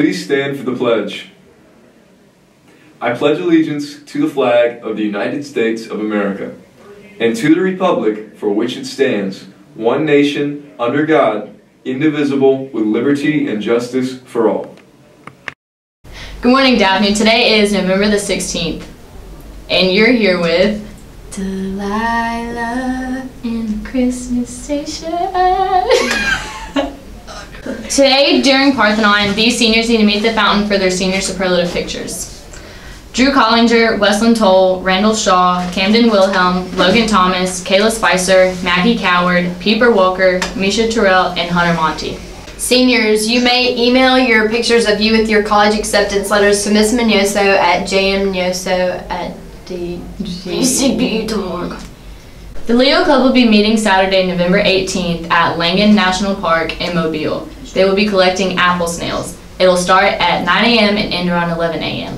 Please stand for the pledge. I pledge allegiance to the flag of the United States of America and to the republic for which it stands, one nation, under God, indivisible, with liberty and justice for all. Good morning, Daphne. Today is November the 16th, and you're here with Delilah in the Christmas station. Today, during Parthenon, these seniors need to meet the fountain for their senior superlative pictures. Drew Collinger, Wesland Toll, Randall Shaw, Camden Wilhelm, Logan Thomas, Kayla Spicer, Maggie Coward, Peeper Walker, Misha Terrell, and Hunter Monty. Seniors, you may email your pictures of you with your college acceptance letters to Miss Mignoso at jmnyoso at dgcb.org. The Leo Club will be meeting Saturday, November 18th at Langan National Park in Mobile. They will be collecting apple snails. It will start at 9 a.m. and end around 11 a.m.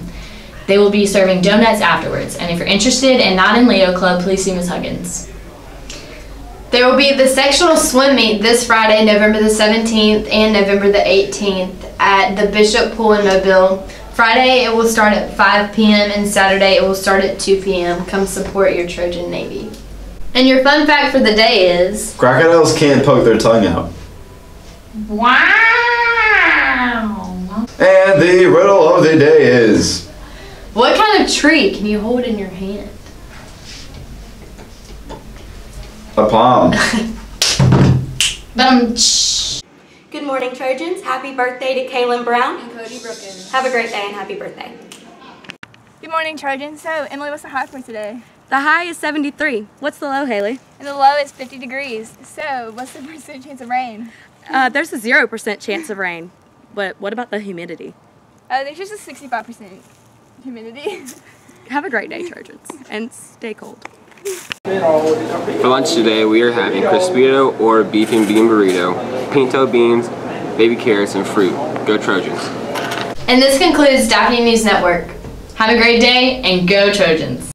They will be serving donuts afterwards. And if you're interested and not in Leo Club, please see Ms. Huggins. There will be the sectional swim meet this Friday, November the 17th and November the 18th at the Bishop Pool in Mobile. Friday it will start at 5 p.m. and Saturday it will start at 2 p.m. Come support your Trojan Navy. And your fun fact for the day is Crocodiles can't poke their tongue out. Wow! And the riddle of the day is what kind of tree can you hold in your hand? a palm. Bum. Good morning, Trojans. Happy birthday to Kaylin Brown. And Cody Brookins. Have a great day and happy birthday. Good morning, Trojans. So, Emily, what's the high for today? The high is 73. What's the low, Haley? And the low is 50 degrees. So, what's the percent chance of rain? Uh, there's a 0% chance of rain. But what about the humidity? Uh, there's just a 65% humidity. Have a great day, Trojans, and stay cold. For lunch today, we are having crispito or beef and bean burrito, pinto beans, baby carrots, and fruit. Go Trojans. And this concludes Daphne News Network. Have a great day and go Trojans!